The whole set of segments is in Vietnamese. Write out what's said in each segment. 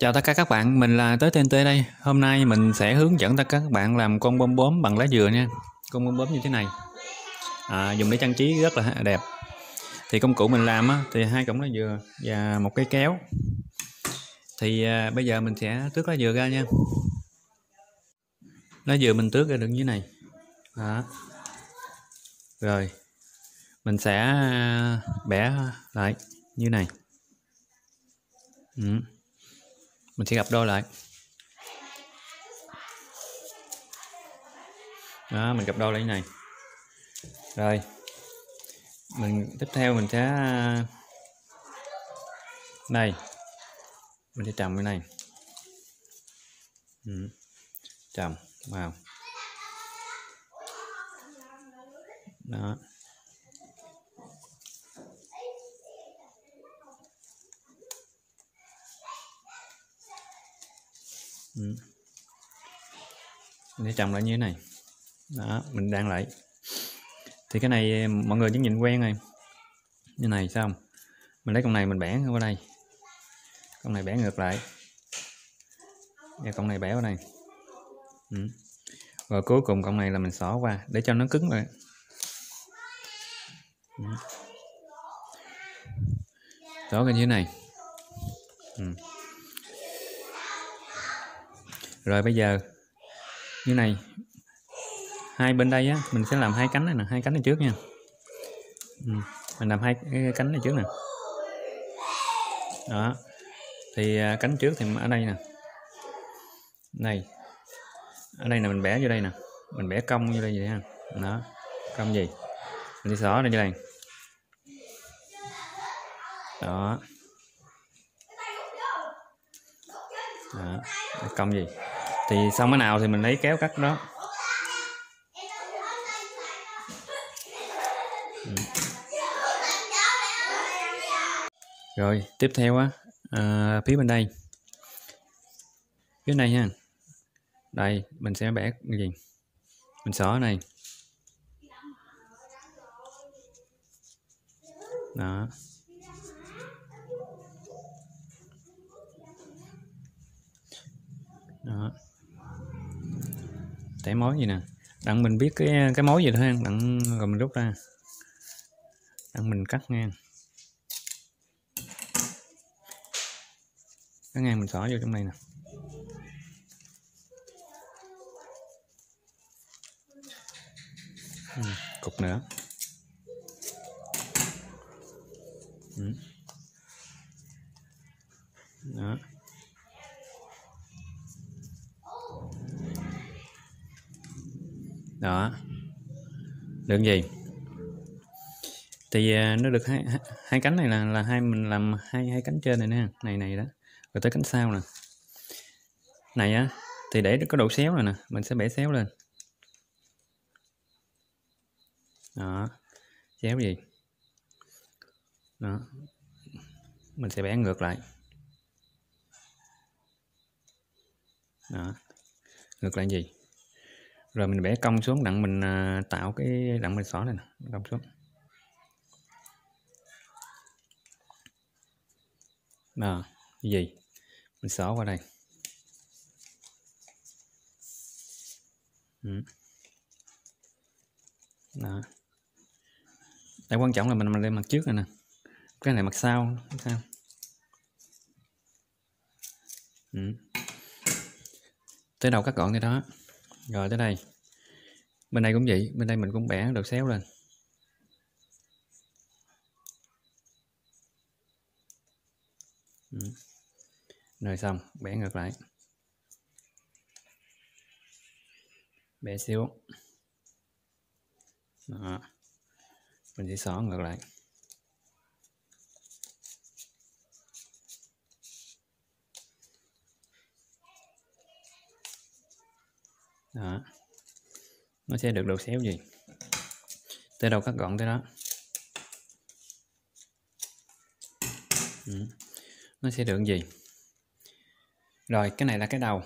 Chào tất cả các bạn, mình là Tới TNT đây. Hôm nay mình sẽ hướng dẫn tất cả các bạn làm con bom bóm bằng lá dừa nha. Con bom bóm như thế này. À, dùng để trang trí rất là đẹp. Thì công cụ mình làm á, thì hai cọng lá dừa và một cây kéo. Thì à, bây giờ mình sẽ tước lá dừa ra nha. Lá dừa mình tước ra được như thế này. Đó. Rồi. Mình sẽ à, bẻ lại như này. Ừ mình sẽ gặp đôi lại. Đó, mình gặp đôi lại như này. Rồi. Mình, tiếp theo mình sẽ này mình sẽ trồng cái này. Ừ. trồng. Vào đó. Ừ. để trồng lại như thế này. Đó mình đang lại. Thì cái này mọi người chỉ nhìn quen rồi. Như này xong mình lấy con này mình bẻ qua đây. Con này bẻ ngược lại. Và con này bẻ qua đây. Ừ. rồi cuối cùng con này là mình xỏ qua để cho nó cứng lại, ừ. xỏ cái như thế này. Ừ rồi bây giờ, như này, hai bên đây á, mình sẽ làm hai cánh này nè, hai cánh này trước nha. Ừ. mình làm hai cái cánh này trước nè. Đó, thì à, cánh trước thì ở đây nè. Này, ở đây là mình bẻ vô đây nè. Mình bẻ cong như đây vậy ha. Đó, cong gì? Mình sẽ xỏ ra như này đó. Đó, cong gì? Thì xong cái nào thì mình lấy kéo cắt đó. Ừ. rồi tiếp theo á à, phía bên đây. Phía này ha. Đây mình sẽ bẻ cái gì? Mình xỏ này. Đó. Đó tẻ mối gì nè? Đặng mình biết cái cái mối gì thôi đặng rồi mình rút ra. Đặng mình cắt ngang. Cắt ngang mình xỏ vô trong này nè. Ừ, cục nữa. Ừ. đó. Đó. Được gì? Thì à, nó được hai, hai cánh này là là hai mình làm hai hai cánh trên này nè này này đó. Rồi tới cánh sau nè. Này á thì để có độ xéo rồi nè mình sẽ bẻ xéo lên. Đó. Xéo gì? Đó. Mình sẽ bẻ ngược lại. Đó. Ngược lại gì? Rồi mình bẻ cong xuống đặng mình à, tạo cái đặng mình xỏ này nè cong xuống. À, gì? Mình xỏ qua đây. Ừ. đó. Đây quan trọng là mình mình lên mặt trước này nè. Cái này mặt sau sao ừ. tới đâu cắt gọn cái đó? Rồi, tới đây. Bên đây cũng vậy, bên đây mình cũng bẻ đầu xéo lên. Ừ. rồi xong, bẻ ngược lại. Bẻ xíu đó. Mình sẽ xỏ ngược lại. Đó. Nó sẽ được độ xéo gì? Tới đâu cắt gọn tới đó. Ừ. nó sẽ được gì? Rồi, cái này là cái đầu.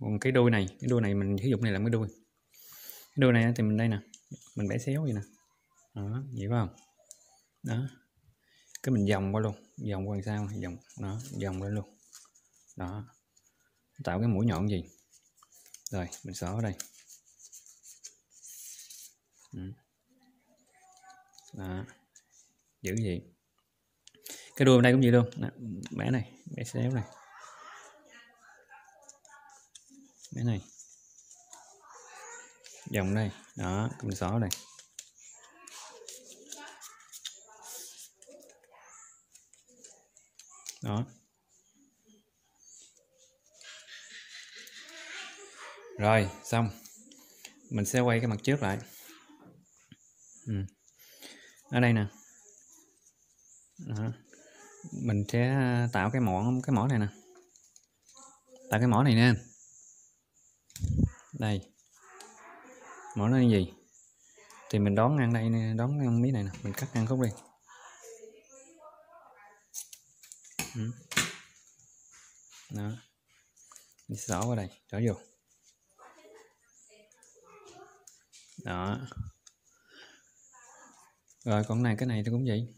Còn cái đuôi này, cái đuôi này mình sử dụng này làm cái đuôi. Cái đuôi này thì mình đây nè, mình bẻ xéo vậy nè. Đó, vậy không? Đó. Cái mình vòng qua luôn, vòng qua sao? Vòng, đó, vòng lên luôn. Đó. Tạo cái mũi nhọn gì? Rồi, mình xóa vào đây. Ừ. Đó. Giữ gì? Cái đuôi bên đây cũng vậy luôn. Bé này bé xéo này. Bé này. Dòng đây. Đó, mình xóa đây. Đó. Rồi, xong. Mình sẽ quay cái mặt trước lại. Ừ. ở đây nè. Đó. mình sẽ tạo cái mỏ cái mỏ này nè. Tạo cái mỏ này nè. Đây. Mỏ nó như gì thì mình đón ăn đây nè, đón ăn miếng này nè. Mình cắt ăn khúc đi. Ừ. đó. Mình xỏ vào đây, xỏ vô. Đó. Rồi con này, cái này thì cũng vậy.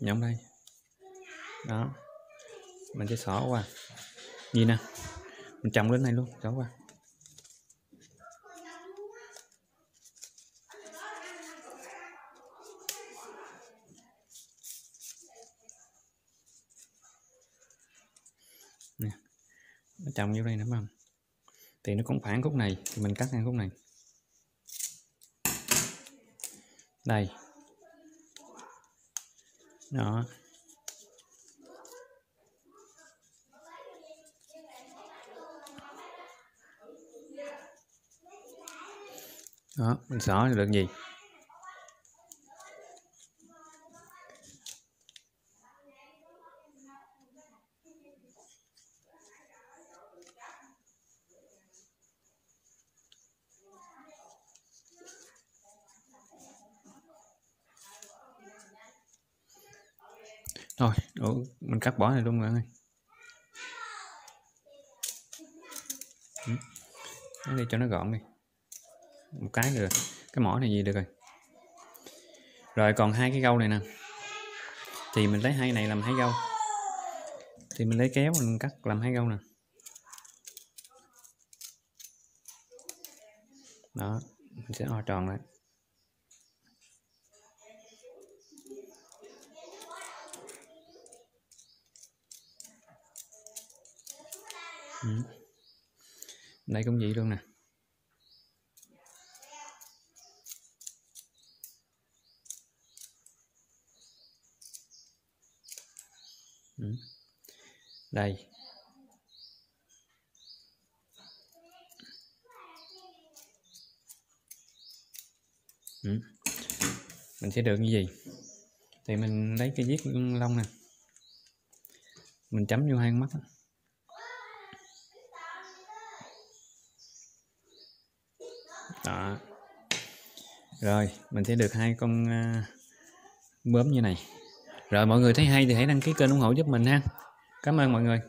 Nhông đây. Đó. Mình sẽ xỏ qua. Gì nè. Mình trồng lên này luôn, xỏ qua. Nè. Nó trồng vô đây nữa không? Thì nó cũng khoảng khúc này, thì mình cắt ngang khúc này. Đây. Đó. Đó mình xỏ được gì? Thôi, đủ, mình cắt bỏ này luôn rồi, Nó ừ, đi cho nó gọn đi. Một cái được. Cái mỏ này gì được rồi. Rồi còn hai cái gâu này nè. Thì mình lấy hai này làm hai gâu. Thì mình lấy kéo mình cắt làm hai gâu nè. Đó, mình sẽ o tròn lại. Ừ. đây cũng vậy luôn nè ừ. đây ừ. mình sẽ được như gì thì mình lấy cái viết lông nè mình chấm vô hai mắt đó. Đó. Rồi mình sẽ được hai con à, uh, bướm như này. Rồi mọi người thấy hay thì hãy đăng ký kênh ủng hộ giúp mình ha. Cảm ơn mọi người.